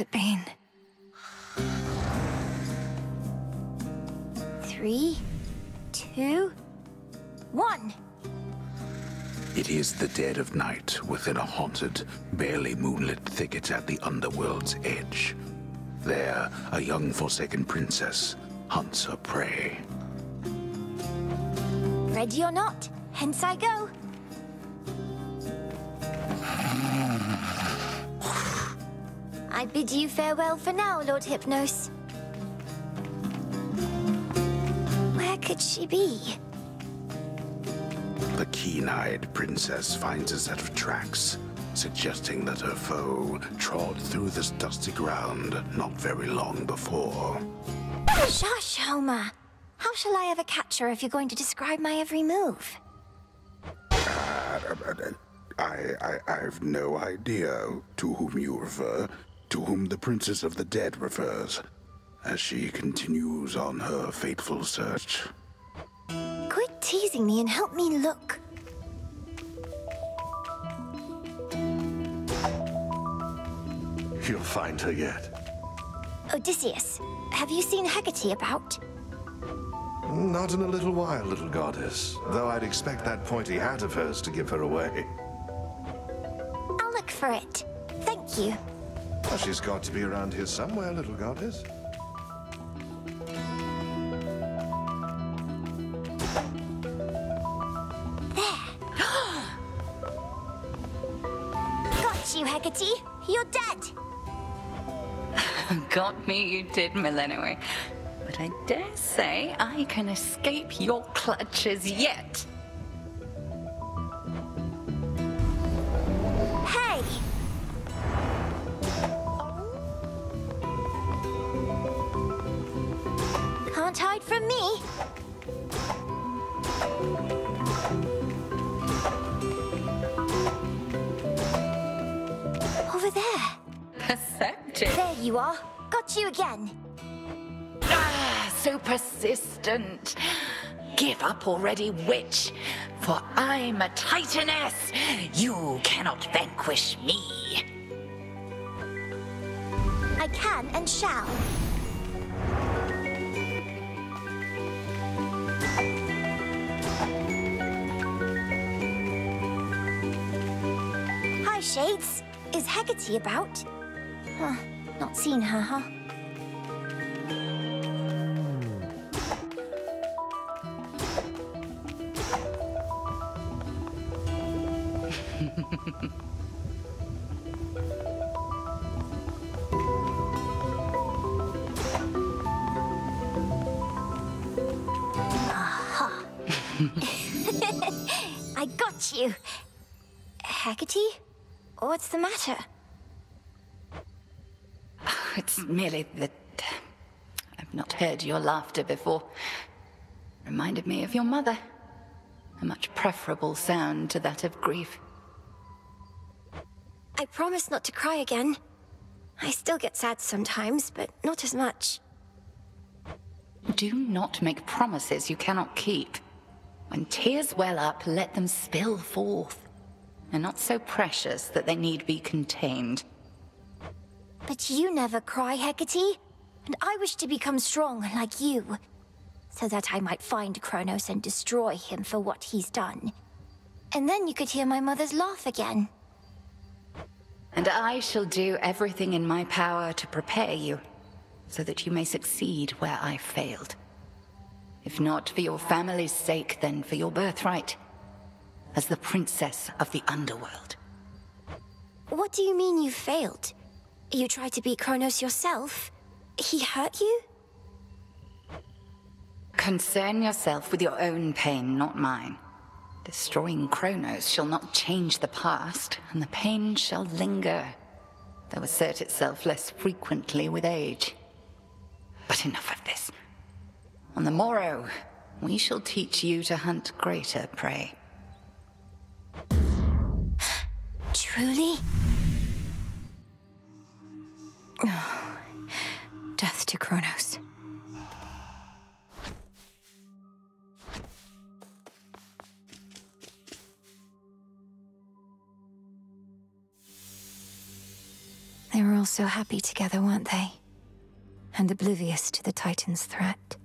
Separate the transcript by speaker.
Speaker 1: it been? Three, two, one.
Speaker 2: It is the dead of night within a haunted, barely moonlit thicket at the underworld's edge. There, a young forsaken princess hunts her prey.
Speaker 1: Ready or not, hence I go. I bid you farewell for now, Lord Hypnos. Where could she be?
Speaker 2: The keen-eyed princess finds a set of tracks, suggesting that her foe trod through this dusty ground not very long before.
Speaker 1: Shush, Homer. How shall I ever catch her if you're going to describe my every move?
Speaker 2: Uh, I, I, I've no idea to whom you refer, to whom the Princess of the Dead refers, as she continues on her fateful search.
Speaker 1: Quit teasing me and help me look.
Speaker 3: You'll find her yet.
Speaker 1: Odysseus, have you seen Hecate about?
Speaker 3: Not in a little while, little goddess. Though I'd expect that pointy hat of hers to give her away.
Speaker 1: I'll look for it. Thank you.
Speaker 3: Well, she's got to be around here somewhere, little goddess. There.
Speaker 1: got you, Hecate. You're dead.
Speaker 4: Got me, you did, Melinoë. But I dare say I can escape your clutches yet.
Speaker 1: You are. Got you again.
Speaker 4: Ah, so persistent. Give up already, witch. For I'm a titaness. You cannot vanquish me.
Speaker 1: I can and shall. Hi, Shades. Is Hecate about? Huh, not seen her, huh? I got you. Hecate? What's the matter?
Speaker 4: Oh, it's merely that I've not heard your laughter before. Reminded me of your mother. A much preferable sound to that of grief.
Speaker 1: I promise not to cry again. I still get sad sometimes, but not as much.
Speaker 4: Do not make promises you cannot keep. When tears well up, let them spill forth. They're not so precious that they need be contained.
Speaker 1: But you never cry, Hecate. And I wish to become strong like you. So that I might find Kronos and destroy him for what he's done. And then you could hear my mother's laugh again.
Speaker 4: And I shall do everything in my power to prepare you, so that you may succeed where I failed. If not for your family's sake, then for your birthright, as the princess of the underworld.
Speaker 1: What do you mean you failed? You tried to beat Kronos yourself? He hurt you?
Speaker 4: Concern yourself with your own pain, not mine. Destroying Kronos shall not change the past, and the pain shall linger, though assert itself less frequently with age. But enough of this. On the morrow, we shall teach you to hunt greater prey.
Speaker 1: Truly? Kronos. They were all so happy together, weren't they? And oblivious to the Titan's threat.